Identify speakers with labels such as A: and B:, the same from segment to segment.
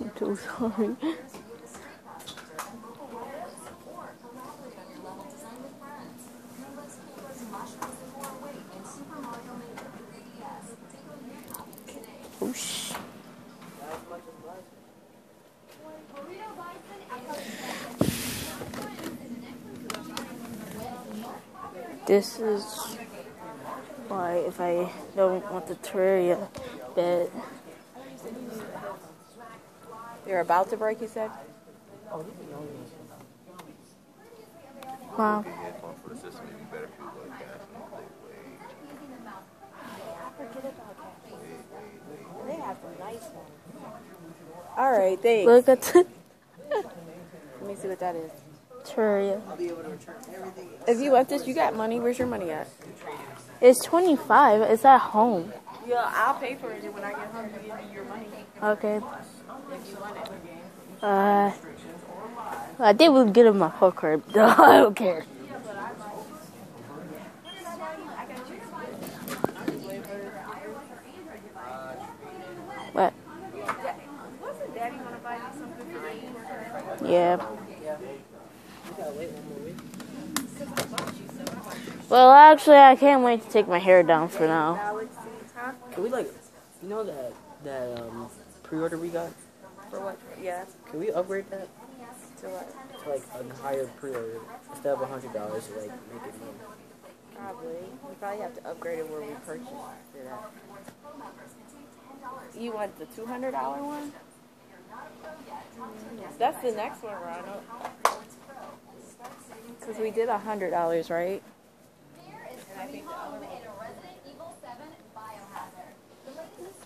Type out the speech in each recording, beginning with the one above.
A: I'm too sorry. This is why if I don't want the Terraria bed,
B: You're about to break, you said?
A: wow.
C: headphone for the system, it'd be better if it was like that.
B: They have some nice ones. All right, thanks.
A: Look at the
B: Let me see what that is.
A: Terraria.
B: If you want this, you got money. Where's your money at?
A: It's 25. It's at home.
B: Yeah, I'll pay for it when I get home. You give me your money
A: Okay.
B: if you want it.
A: Uh, I think we'll get him my whole card. I don't care. What?
B: Wasn't Daddy want to buy me something for me?
A: Yeah. Well, actually, I can't wait to take my hair down for now.
B: Galaxy, huh?
D: Can we like, you know that that um pre-order we got?
B: For what? Yeah.
D: Can we upgrade that
B: To what?
D: to like a higher pre-order instead of a hundred dollars to like make it more?
B: Probably. We probably have to upgrade it where we purchased it at. You want the two hundred dollar one? That's the next one, Ronald. Cause we did a hundred dollars, right?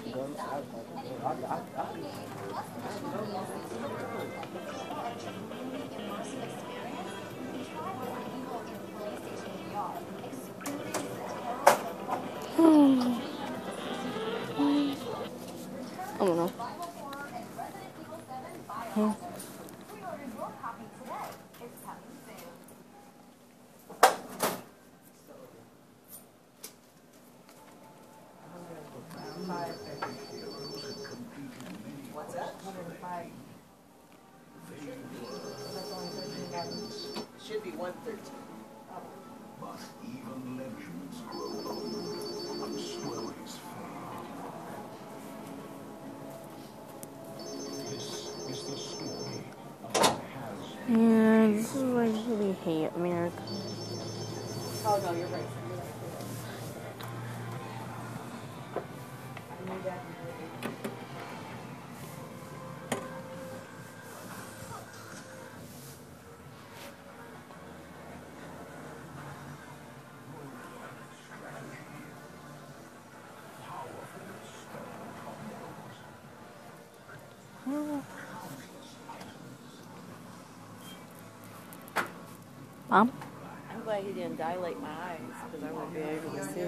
D: I
A: don't know. Hmm.
D: Should be.
E: But even legends grow old, and stories fade. This is the story of has
A: Yeah, this is why I really hate America.
B: Oh no, you're right.
A: Mom?
B: I'm glad he didn't dilate my eyes because I wouldn't be able to see.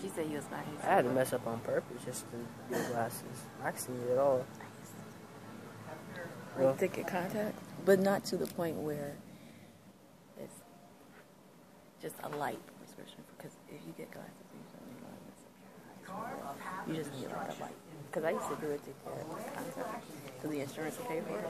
B: She said he was not his.
D: I had to mess up on purpose just to get glasses. I can see it all.
B: like thick contact, but not to the point where it's just a light prescription. Because if you get glasses, you don't need a mess up your eyes. You just need like a light. Because I used to do it to get uh, contact, so the insurance would pay for it.